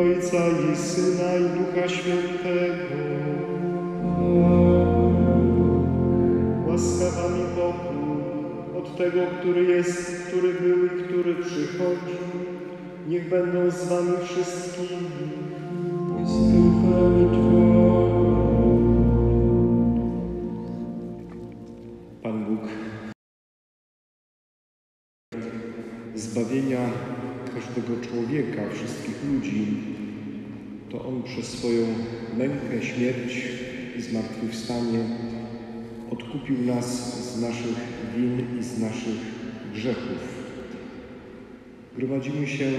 Ojca i Syna i Ducha Świętego. Łaskawa mi pokój od tego, który jest, który był i który przychodzi. Niech będą z wami wszystkimi. Z duchami Pan Bóg zbawienia każdego człowieka, wszystkich ludzi, to On przez swoją mękę, śmierć i zmartwychwstanie odkupił nas z naszych win i z naszych grzechów. Gromadzimy się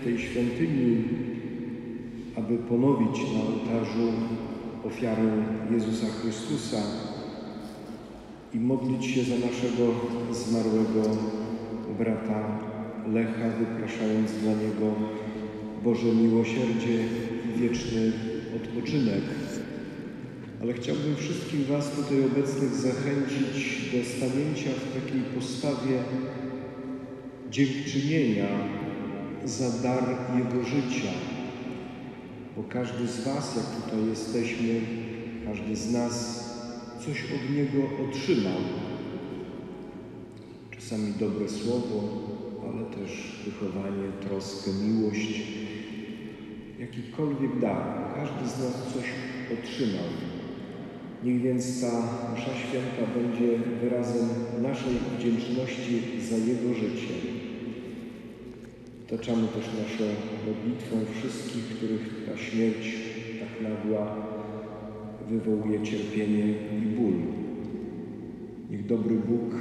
w tej świątyni, aby ponowić na ołtarzu ofiarę Jezusa Chrystusa i modlić się za naszego zmarłego brata Lecha, wypraszając dla niego Boże miłosierdzie i wieczny odpoczynek. Ale chciałbym wszystkich Was tutaj obecnych zachęcić do stanięcia w takiej postawie dziękczynienia za dar Jego życia. Bo każdy z Was, jak tutaj jesteśmy, każdy z nas coś od Niego otrzymał. Czasami dobre słowo, ale też wychowanie, troskę, miłość, jakikolwiek dar. Każdy z nas coś otrzymał. Niech więc ta msza święta będzie wyrazem naszej wdzięczności za Jego życie. Otaczamy też naszą modlitwą wszystkich, których ta śmierć tak nagła wywołuje cierpienie i ból. Niech dobry Bóg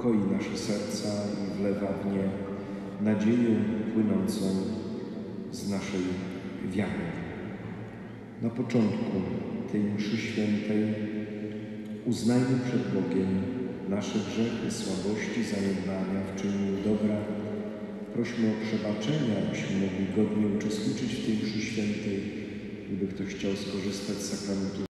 ukoi nasze serca i wlewa w nie nadzieję płynącą z naszej wiary. Na początku tej mszy świętej uznajmy przed Bogiem nasze grzechy, słabości, zaniedbania w czynieniu dobra. Prośmy o przebaczenie, abyśmy mogli godnie uczestniczyć w tej mszy świętej. Gdyby ktoś chciał skorzystać z sakramentu,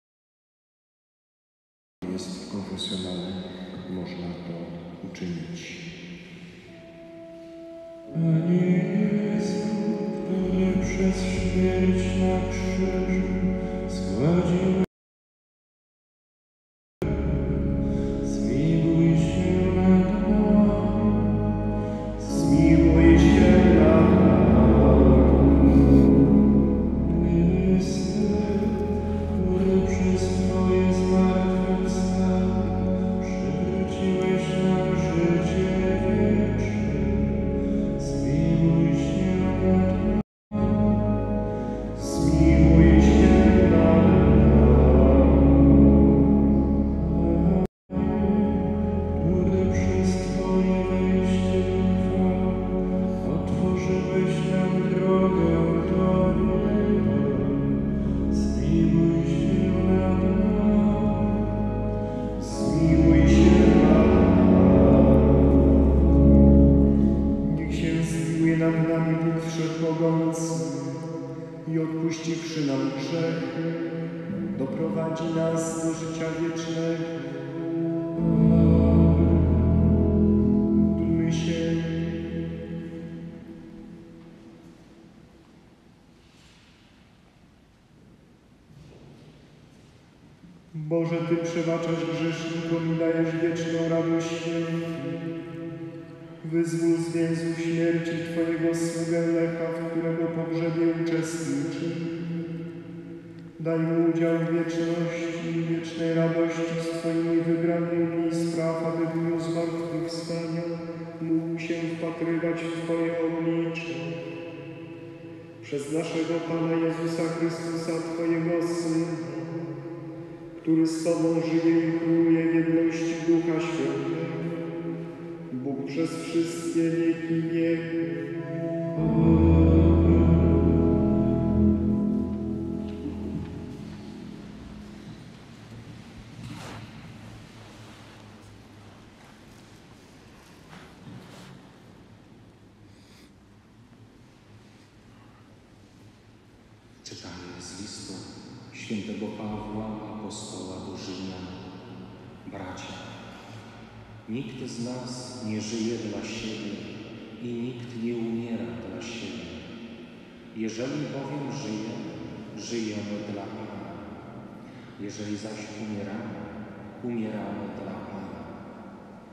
doprowadzi nas do życia wiecznego. Módlmy. Boże, Ty przebaczasz grzesznikom i dajesz wieczną radość świętym. Wyzwól z więzów śmierci Twojego sługę Lecha, w którego pogrzebie uczestniczy. Daj mu udział w wieczności i wiecznej radości z Twoimi wybranymi spraw, aby w dniu zmartwychwstania mógł się wpatrywać w Twoje oblicze. Przez naszego Pana Jezusa Chrystusa, Twojego Syna, który z Tobą żyje i króluje w jedności Ducha Świętego. Bóg przez wszystkie wieki wieków. Nikt z nas nie żyje dla siebie i nikt nie umiera dla siebie. Jeżeli bowiem żyjemy, żyjemy dla Pana. Jeżeli zaś umieramy, umieramy dla Pana.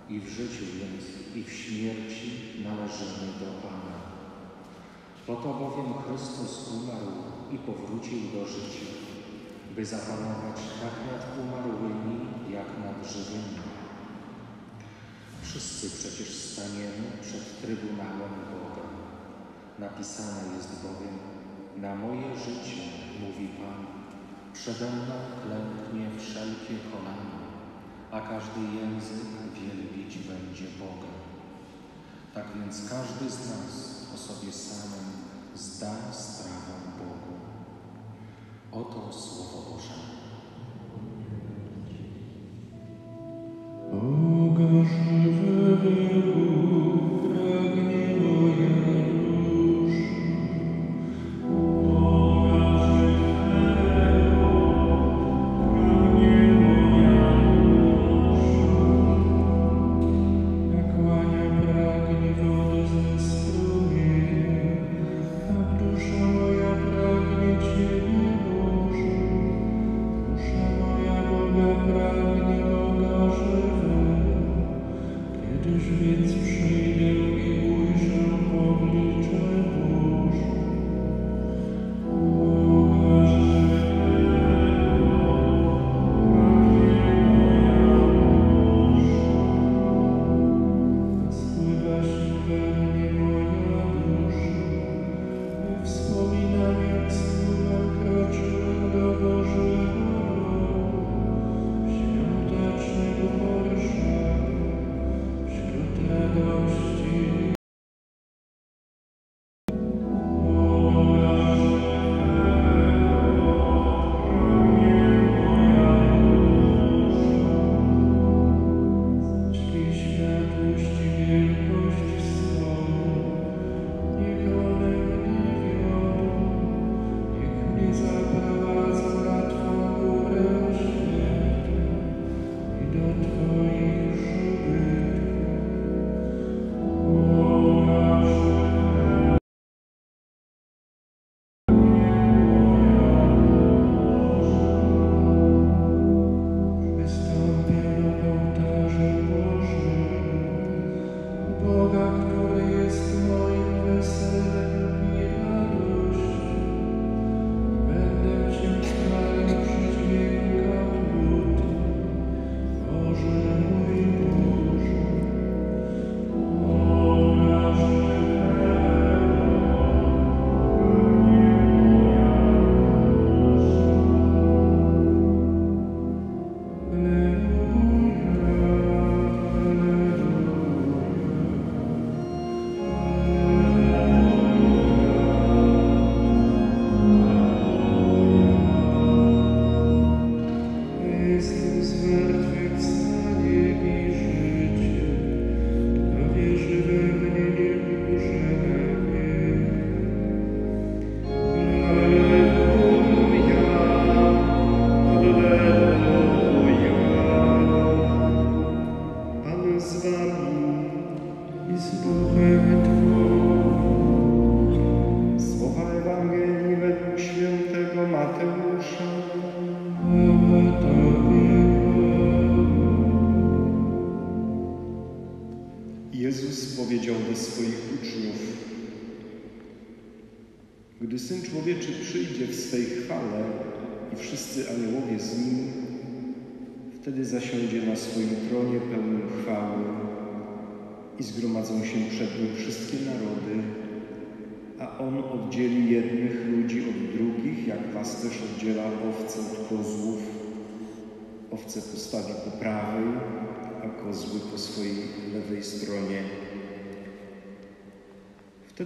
I w życiu więc, i w śmierci należymy do Pana. Po to bowiem Chrystus umarł i powrócił do życia, by zapanować tak nad umarłymi, jak nad żywymi. Wszyscy przecież staniemy przed Trybunałem Boga. Napisane jest bowiem, na moje życie, mówi Pan, przede mną klęknie wszelkie kolano, a każdy język wielbić będzie Boga. Tak więc każdy z nas o sobie samym zda sprawę Bogu. Oto Słowo Boże. Oh.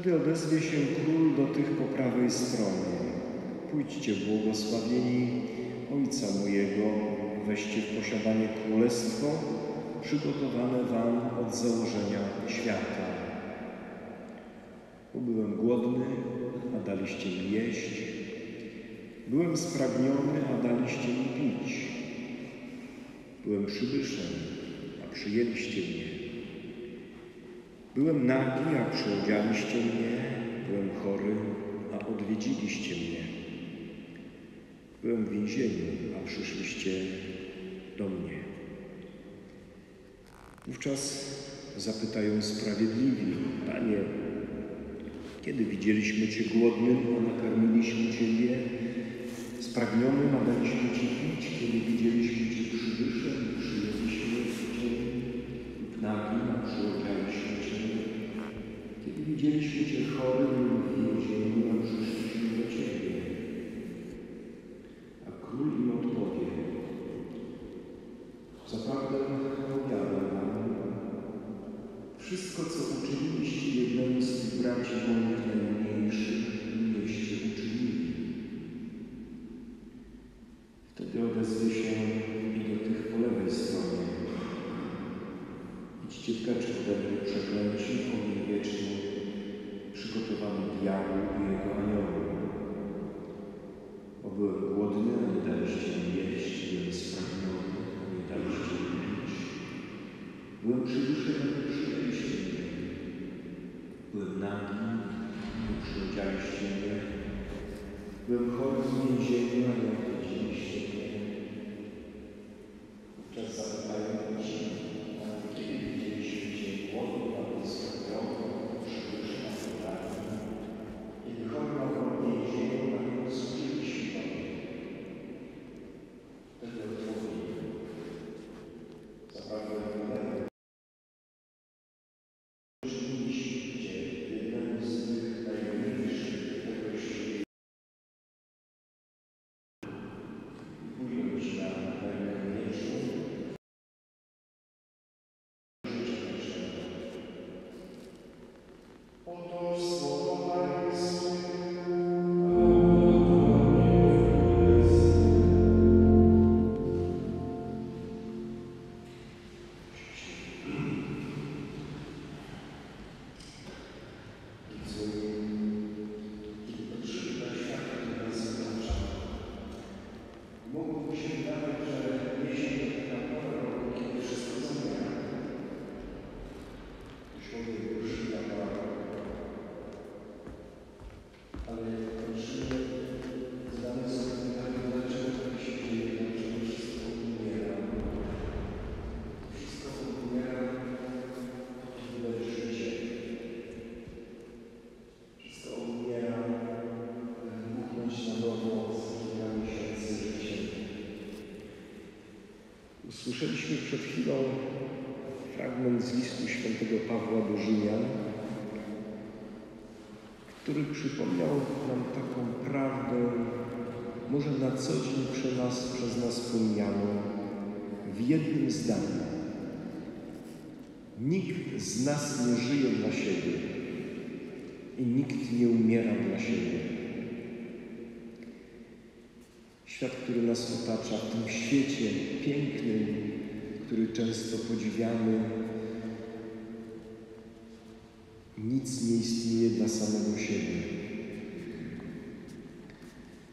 Wtedy odezwie się król do tych po prawej stronie. Pójdźcie błogosławieni Ojca mojego, weźcie w posiadanie królestwo przygotowane wam od założenia świata. Bo byłem głodny, a daliście mi jeść. Byłem spragniony, a daliście mi pić. Byłem przybyszem, a przyjęliście mnie. Byłem nagi, a przyodzialiście mnie, byłem chory, a odwiedziliście mnie. Byłem w więzieniu, a przyszliście do mnie. Wówczas zapytają sprawiedliwi, Panie, kiedy widzieliśmy Cię głodnym, a nakarmiliśmy Ciebie, spragnionym, a daliśmy Ci pić, kiedy widzieliśmy Cię krzyżem, przyjęliśmy Cię, nagi, a przyodzialiśmy kiedy widzieliśmy Cię chorym więzieniu, a przyszliśmy do Ciebie. Usłyszeliśmy przed chwilą fragment z listu świętego Pawła do Rzymian, który przypomniał nam taką prawdę, może na co dzień przez nas, przez nas pomnianą, w jednym zdaniu. Nikt z nas nie żyje dla siebie i nikt nie umiera dla siebie. Świat, który nas otacza, w tym świecie pięknym, który często podziwiamy, nic nie istnieje dla samego siebie.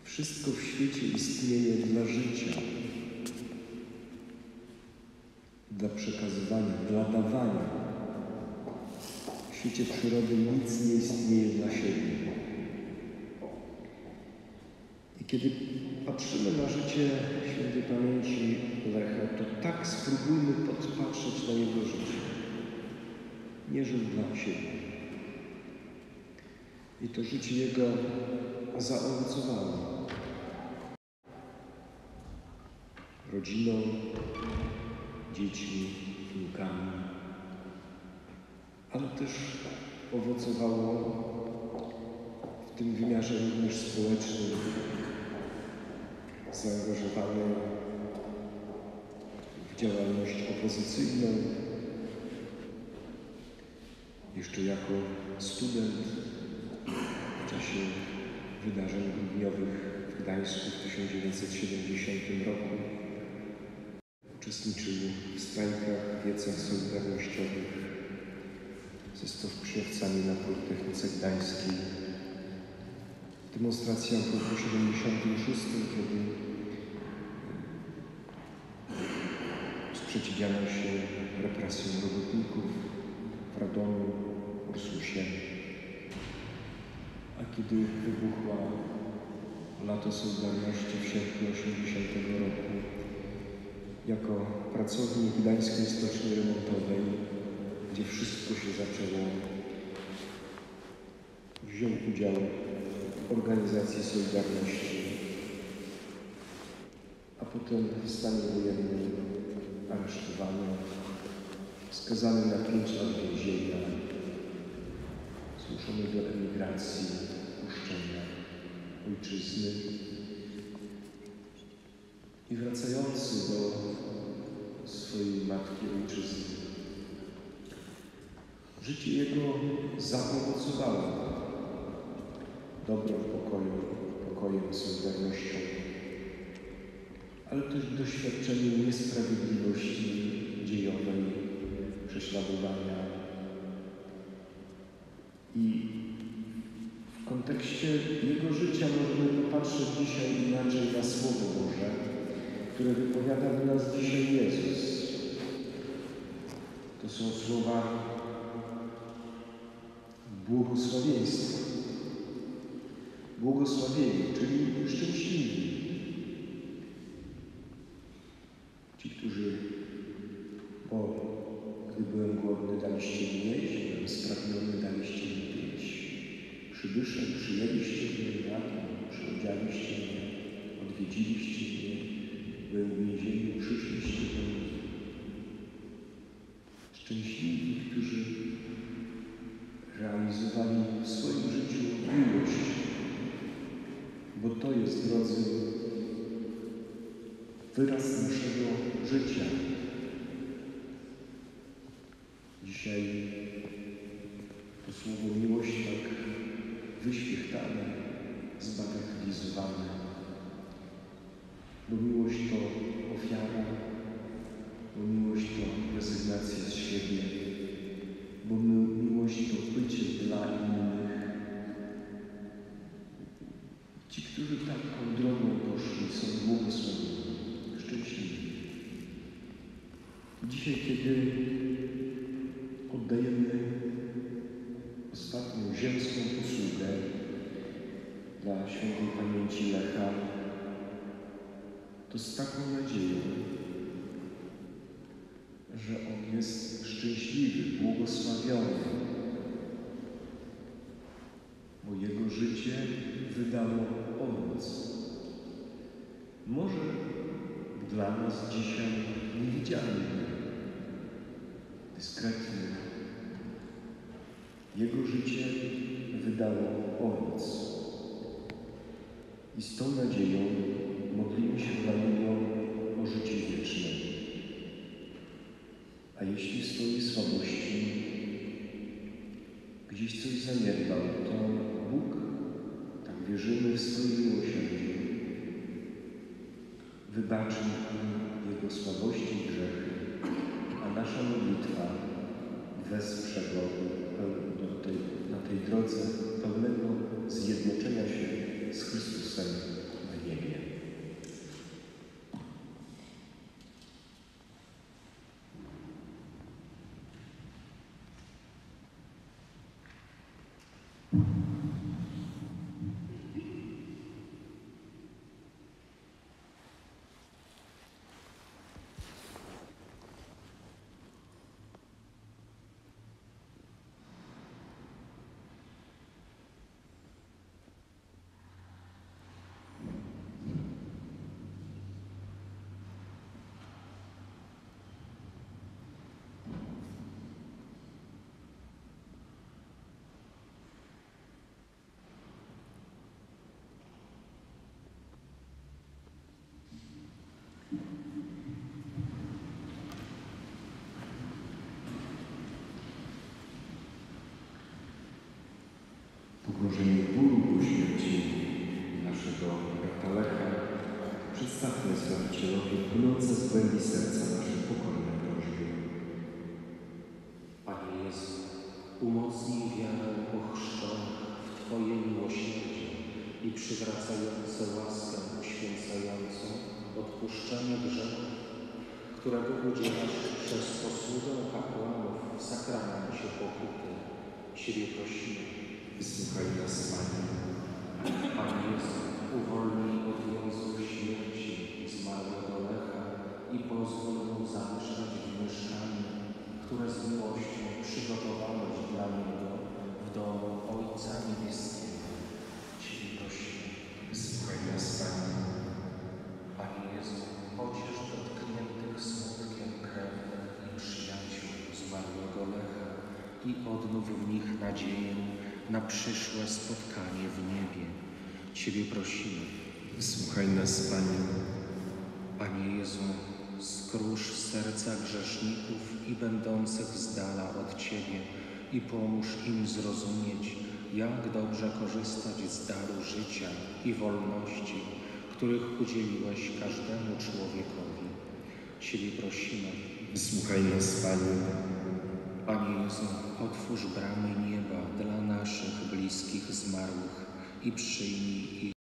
Wszystko w świecie istnieje dla życia, dla przekazywania, dla dawania. W świecie przyrody nic nie istnieje dla siebie. I kiedy patrzymy na życie świętej pamięci Lecha, to tak spróbujmy podpatrzeć na jego życie. Nie żył dla siebie. I to życie jego zaowocowało. Rodziną, dziećmi, wnukami, ale też owocowało w tym wymiarze również społecznym, zaangażowany w działalność opozycyjną, jeszcze jako student w czasie wydarzeń grudniowych w Gdańsku w 1970 roku. Uczestniczył w strajkach, wiecach solidarnościowych ze stowarzyszeniami na Politechnice Gdańskiej. W demonstracjach w roku 76, kiedy sprzeciwiano się represjom robotników w Radomiu, Ursusie. A kiedy wybuchła lato Solidarności w sierpniu 80 roku, jako pracownik Gdańskiej Stoczni Remontowej, gdzie wszystko się zaczęło, wziął udział w organizacji Solidarności, a potem w stanie wojennym aresztowany, skazany na pięć lat więzienia, zmuszony do emigracji, opuszczenia ojczyzny i wracający do swojej matki ojczyzny. Życie jego zaowocowało dobrem, pokoju, pokojem, solidarnością, ale też doświadczeniem niesprawiedliwości dziejowej, prześladowania. I w kontekście jego życia możemy popatrzeć dzisiaj inaczej na Słowo Boże, które wypowiada do nas dzisiaj Jezus. To są słowa błogosławieństwa. Błogosławieni, czyli szczęśliwi. Ci, którzy, bo gdy byłem głodny, daliście mi jeść, byłem spragniony, daliście mi pić. Przybyszem przyjęliście mnie, jadłem, przyodzialiście mnie, odwiedziliście mnie, byłem w więzieniu, przyszliście do mnie. Szczęśliwi, którzy realizowali w swoim życiu miłość, bo to jest, drodzy, wyraz naszego życia. Dzisiaj to słowo miłość tak wyświechtane, zbagatelizowane, bo miłość to ofiara, bo miłość to rezygnacja z siebie, bo mi- miłość to bycie dla innych. Ci, którzy taką drogą poszli, są błogosławieni, szczęśliwi. Dzisiaj, kiedy oddajemy ostatnią ziemską posługę dla świętej pamięci Lecha, to z taką nadzieją, że on jest szczęśliwy, błogosławiony, bo jego życie wydało owoc. Może dla nas dzisiaj niewidzialny, dyskretny. Jego życie wydało owoc. I z tą nadzieją modlimy się dla Niego o życie wieczne. A jeśli w swojej słabości gdzieś coś zaniedbał, to Bóg, tak wierzymy w swoje miłosierdzie, wybaczy Jego słabości i grzechy, a nasza modlitwa wesprze Go tej, na tej drodze pełnego zjednoczenia się z Chrystusem w niebie. Pogłożenie bólu po śmierci naszego brata Lecha przedstawmy Zbawicielowi płynące z głębi serca nasze pokorne prośby. Panie Jezu, umocnij wiarę ochrzczonych w Twoje miłosierdzie i przywracające łaskę uświęcającą odpuszczenie grzechu, którego udzielasz przez posługę kapłanów w sakramencie pokuty, świętości. Wysłuchaj nas, Panie. Panie Jezu, uwolnij mu zamieszkać w mieszkaniu, które z miłością przygotowałeś dla niego w domu Ojca Niebieskiego. Ciebie prosimy. Wysłuchaj nas, Panie. Panie Jezu, pociesz dotkniętych smutkiem krewnych i przyjaciół zmarłego Lecha i odnów w nich nadzieję na przyszłe spotkanie w niebie. Ciebie prosimy. Wysłuchaj nas, Panie. Panie Jezu, skrusz serca grzeszników i będących z dala od Ciebie i pomóż im zrozumieć, jak dobrze korzystać z daru życia i wolności, których udzieliłeś każdemu człowiekowi. Ciebie prosimy. Wysłuchaj nas, Panie. Panie Jezu, otwórz bramy nieba dla naszych bliskich zmarłych i przyjmij ich.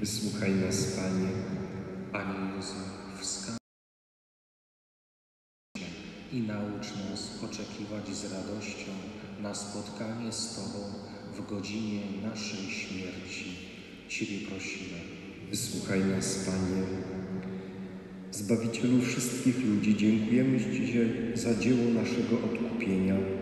Wysłuchaj nas, Panie. Panie Jezu, wskaż i naucz nas oczekiwać z radością na spotkanie z Tobą w godzinie naszej śmierci. Ciebie prosimy. Wysłuchaj nas, Panie. Zbawicielu wszystkich ludzi, dziękujemy Ci za dzieło naszego odkupienia.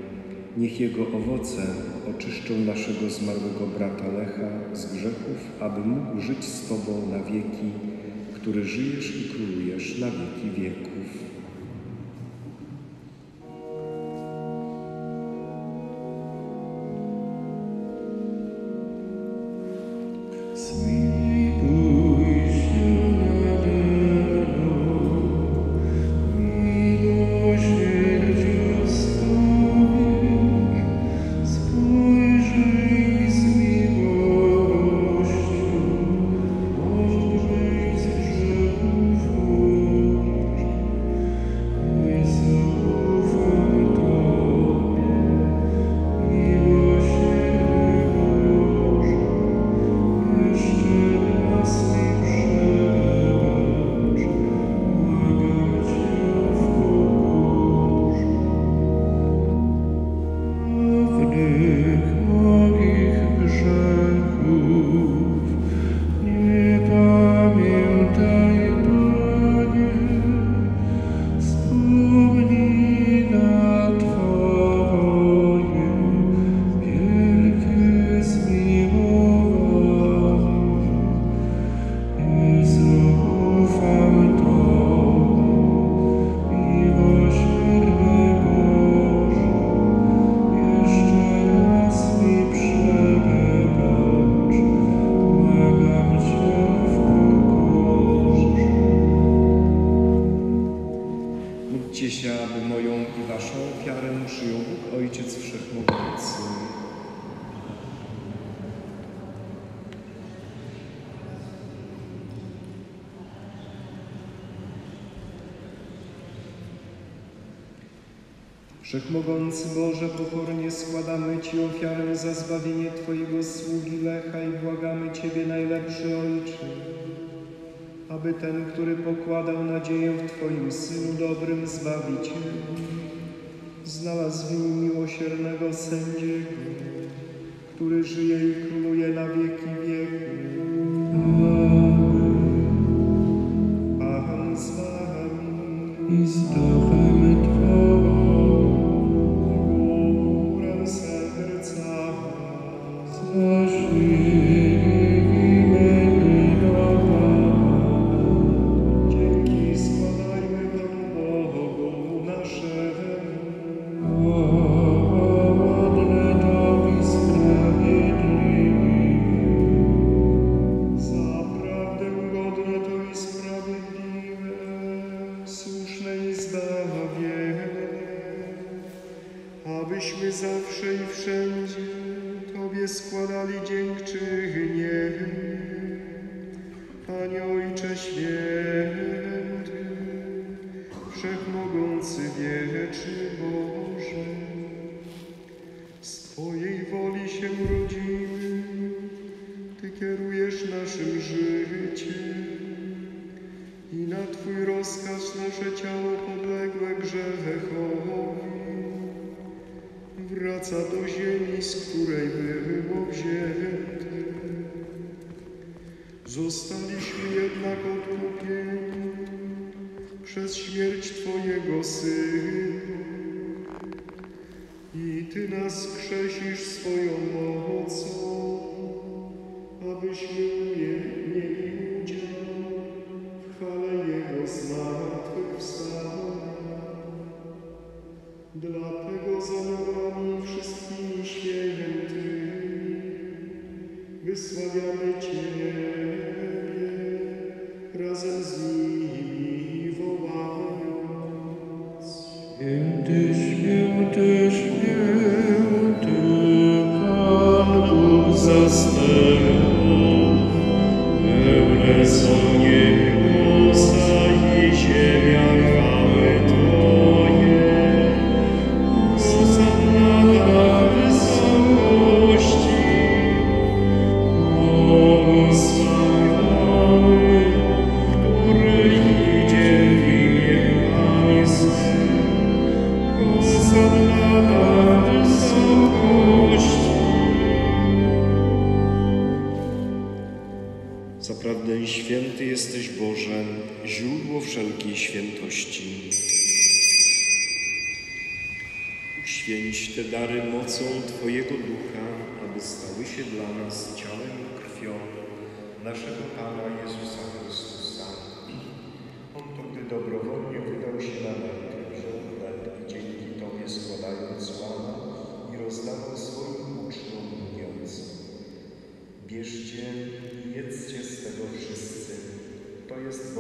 Niech jego owoce oczyszczą naszego zmarłego brata Lecha z grzechów, aby mógł żyć z Tobą na wieki, który żyjesz i królujesz na wieki wieków. Boże, pokornie składamy Ci ofiarę za zbawienie Twojego sługi Lecha i błagamy Ciebie, najlepszy Ojcze, aby ten, który pokładał nadzieję w Twoim Synu dobrym Zbawicielu, znalazł w nim miłosiernego sędziego, który żyje i króluje na wieki wieków. Pan z Wami. I z duchem Twoim Ty nas krzesisz swoją mocą, abyśmy mieli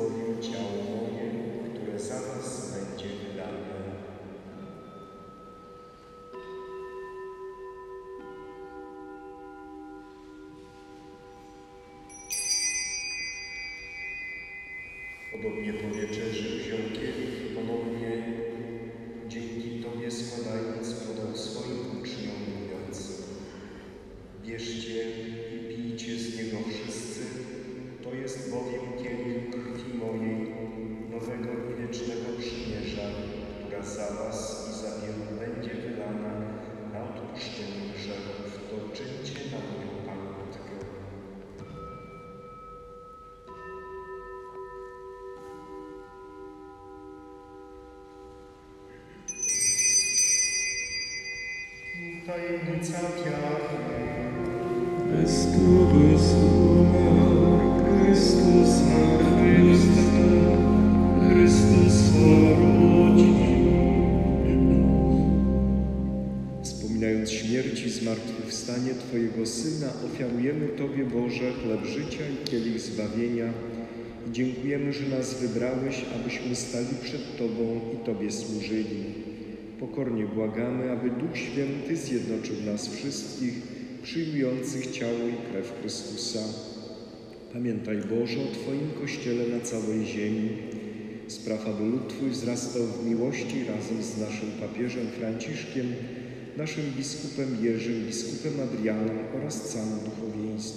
Bowiem ciało moje, które za was będzie wydane. Podobnie po wieczerzy wziął kielich i ponownie dzięki Tobie składając podał swoim Boże, chleb życia i kielich zbawienia i dziękujemy, że nas wybrałeś, abyśmy stali przed Tobą i Tobie służyli. Pokornie błagamy, aby Duch Święty zjednoczył nas wszystkich, przyjmujących ciało i krew Chrystusa. Pamiętaj, Boże, o Twoim Kościele na całej ziemi. Spraw, aby lud Twój wzrastał w miłości razem z naszym papieżem Franciszkiem, naszym biskupem Jerzym, biskupem Adrianem oraz całym duchowieństwem.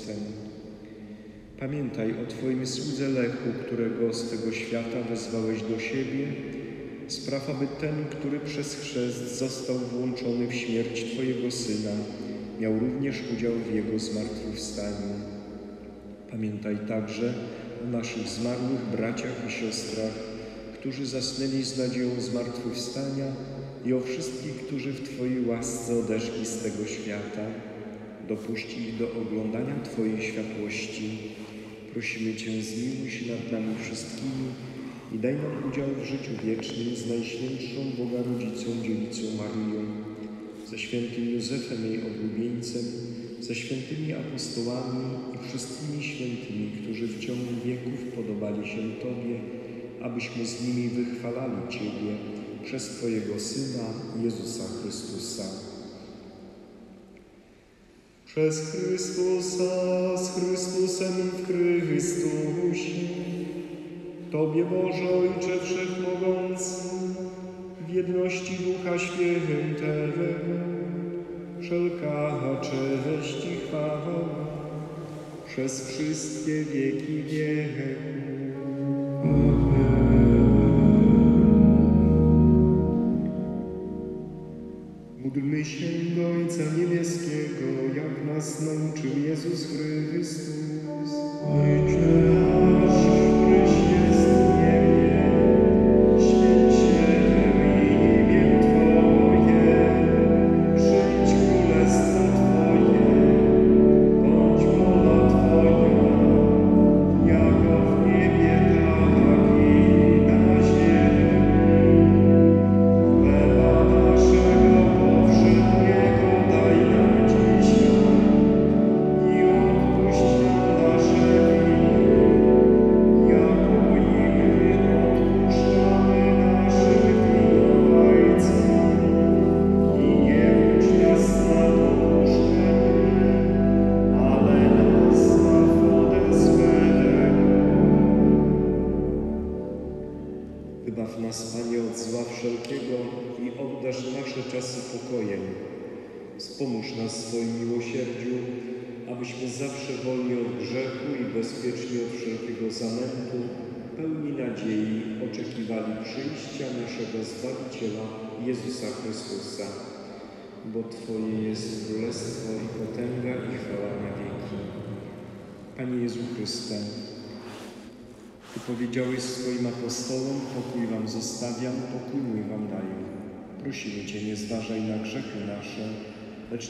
Pamiętaj o Twoim słudze Lechu, którego z tego świata wezwałeś do siebie. Spraw, aby ten, który przez chrzest został włączony w śmierć Twojego Syna, miał również udział w Jego zmartwychwstaniu. Pamiętaj także o naszych zmarłych braciach i siostrach, którzy zasnęli z nadzieją zmartwychwstania i o wszystkich, którzy w Twojej łasce odeszli z tego świata. Dopuść ich do oglądania Twojej światłości. Prosimy Cię, zmiłuj się nad nami wszystkimi i daj nam udział w życiu wiecznym z Najświętszą Boga Rodzicą, Dziewicą Maryją, ze świętym Józefem, jej oblubieńcem, ze świętymi apostołami i wszystkimi świętymi, którzy w ciągu wieków podobali się Tobie, abyśmy z nimi wychwalali Ciebie przez Twojego Syna, Jezusa Chrystusa. Przez Chrystusa, z Chrystusem w Chrystusie. Tobie, Boże Ojcze Wszechmogący, w jedności Ducha Świętego, wszelka cześć i chwała przez wszystkie wieki wieków. Módlmy się do Ojca Niebieskiego, jak nas nauczył Jezus Chrystus.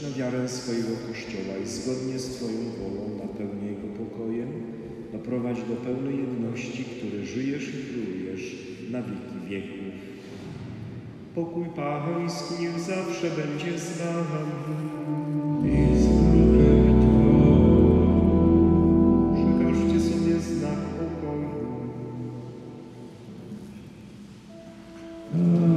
Na wiarę swojego Kościoła i zgodnie z Twoją wolą napełnij jego pokojem, doprowadź do pełnej jedności, który żyjesz i królujesz na wieki wieków. Pokój Pański niech zawsze będzie z Wami. Oh.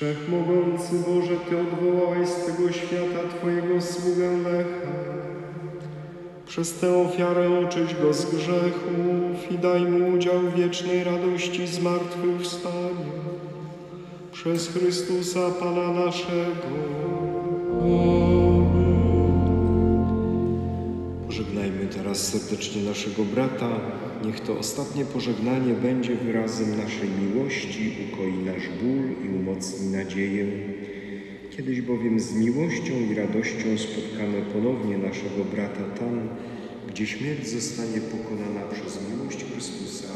Wszechmogący Boże, Ty odwołałeś z tego świata Twojego sługę Lecha. Przez tę ofiarę oczyść go z grzechów i daj mu udział w wiecznej radości zmartwychwstania. Przez Chrystusa Pana naszego. Pożegnajmy teraz serdecznie naszego brata. Niech to ostatnie pożegnanie będzie wyrazem naszej miłości, ukoi nasz ból i umocni nadzieję. Kiedyś bowiem z miłością i radością spotkamy ponownie naszego brata tam, gdzie śmierć zostanie pokonana przez miłość Chrystusa.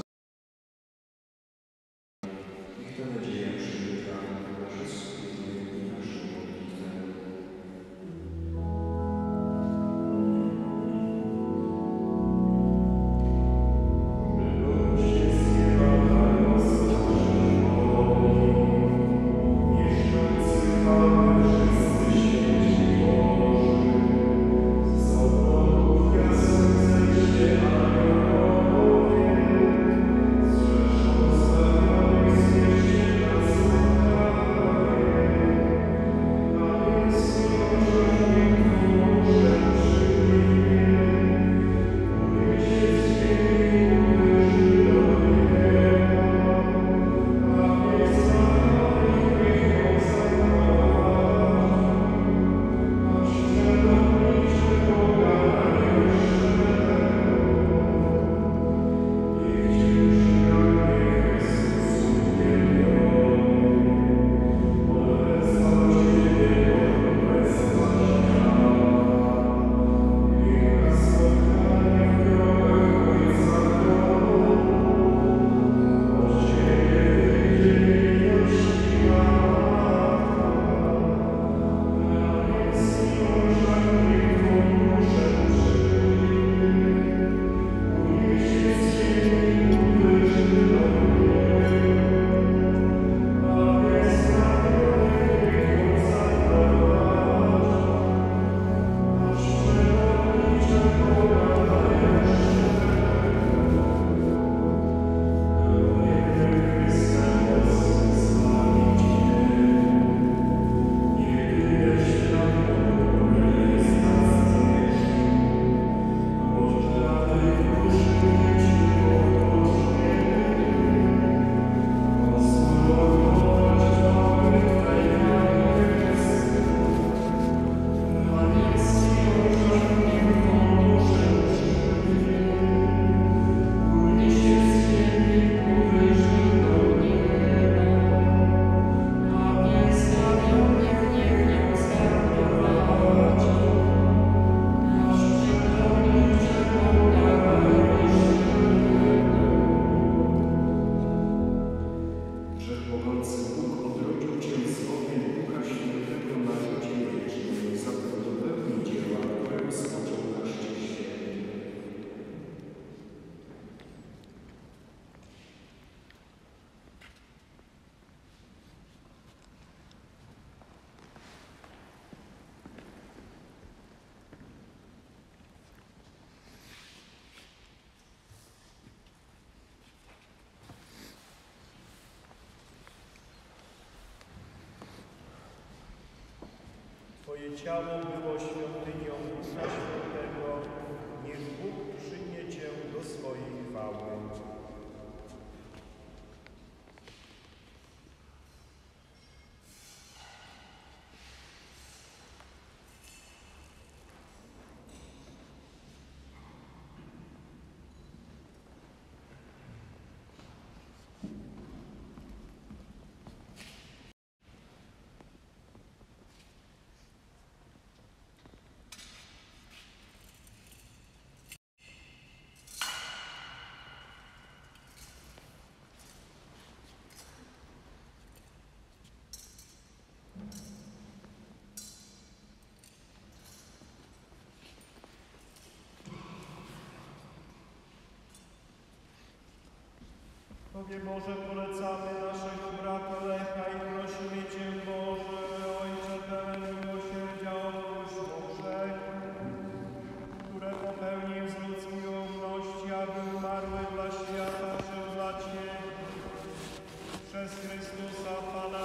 Twoje ciało było świątynią Świętego. Tobie, Boże, polecamy naszych brat Lecha i prosimy Cię, Boże, Ojcze pełen miłosierdzia, odpuść Boże, które popełnił z ludzkiej umności, aby umarły dla świata, się dla Ciebie przez Chrystusa Pana